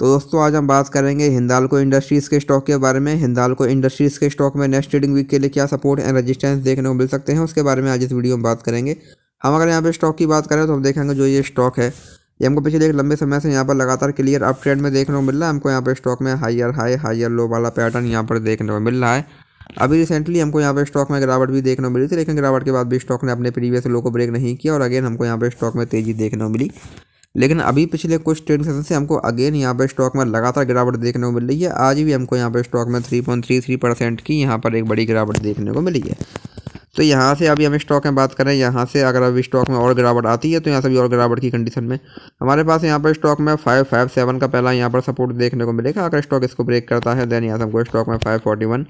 तो दोस्तों, आज हम बात करेंगे हिंदालको इंडस्ट्रीज़ के स्टॉक के बारे में। हिंदालको इंडस्ट्रीज़ के स्टॉक में नेक्स्ट ट्रेडिंग वीक के लिए क्या सपोर्ट एंड रेजिस्टेंस देखने को मिल सकते हैं, उसके बारे में आज इस वीडियो में बात करेंगे। हम अगर यहाँ पे स्टॉक की बात करें तो हम देखेंगे जो ये स्टॉक है, ये हमको पिछले एक लंबे समय से यहाँ पर लगातार क्लियर अप ट्रेंड में देखने को मिल रहा है। हमको यहाँ पर स्टॉक में हाइयर हाई हाइयर लो वाला पैटर्न यहाँ पर देखने को मिल रहा है। अभी रिसेंटली हमको यहाँ पर स्टॉक में गिरावट भी देखने को मिली थी, लेकिन गिरावट के बाद भी स्टॉक ने अपने प्रीवियस लो को ब्रेक नहीं किया और अगेन हमको यहाँ पर स्टॉक में तेज़ी देखने को मिली। लेकिन अभी पिछले कुछ ट्रेडिंग सेशन से हमको अगेन यहाँ पर स्टॉक में लगातार गिरावट देखने को मिल रही है। आज भी हमको यहाँ पर स्टॉक में three point three three percent की यहाँ पर एक बड़ी गिरावट देखने को मिली है। तो यहाँ से अभी हम स्टॉक में बात करें, यहाँ से अगर अभी स्टॉक में और गिरावट आती है तो यहाँ से भी और गिरावट की कंडीशन में। हमारे पास यहाँ पर स्टॉक में फाइव फाइव सेवन का पहला यहाँ पर सपोर्ट देखने को मिलेगा। अगर स्टॉक इसको ब्रेक करता है देन यहाँ से हमको स्टॉक में फाइव फोर्टी वन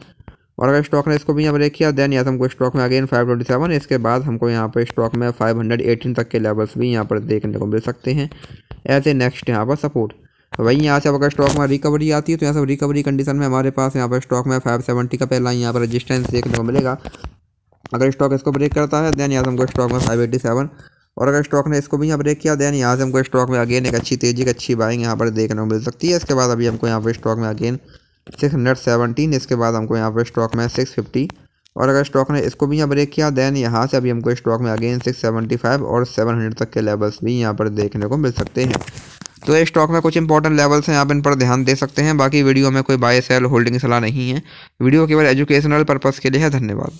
और अगर स्टॉक ने इसको भी यहाँ ब्रेक किया देन यहाँ हमको स्टॉक में अगेन फाइव ट्वेंटी सेवन इसके बाद हमको यहाँ पर स्टॉक में फाइव हंड्रेड एटीन तक के लेवल्स भी यहाँ पर देखने को मिल सकते हैं एज ए नेक्स्ट यहाँ पर सपोर्ट वहीं यहाँ से अगर स्टॉक में रिकवरी आती है तो यहाँ से रिकवरी कंडीशन में हमारे पास यहाँ पर स्टॉक में फाइव सेवेंटी का पहला यहाँ पर रजिस्टेंस देखने को मिलेगा। अगर स्टॉक इसको ब्रेक करता है देन यहाँ से हमको स्टॉक में फाइव एट्टी सेवन और अगर स्टॉक ने इसको भी यहाँ ब्रेक किया देन यहाँ से हमको स्टॉक में अगेन एक अच्छी तेज़ी की अच्छी बाइंग यहाँ पर देखने को मिल सकती है। इसके बाद अभी हमको यहाँ पर स्टॉक में अगेन सिक्स हंड्रेड सेवनटीन, इसके बाद हमको यहाँ पर स्टॉक में सिक्स फिफ्टी। और अगर स्टॉक ने इसको भी यहाँ ब्रेक किया देन यहाँ से अभी हमको स्टॉक में अगेन सिक्स सेवेंटी फाइव और सेवन हंड्रेड तक के लेवल्स भी यहाँ पर देखने को मिल सकते हैं। तो ये स्टॉक में कुछ इंपॉर्टेंट लेवल्स हैं, आप इन पर ध्यान दे सकते हैं। बाकी वीडियो में कोई बाय सेल होल्डिंग सलाह नहीं है। वीडियो केवल एजुकेशनल पर्पज़ के लिए है, धन्यवाद।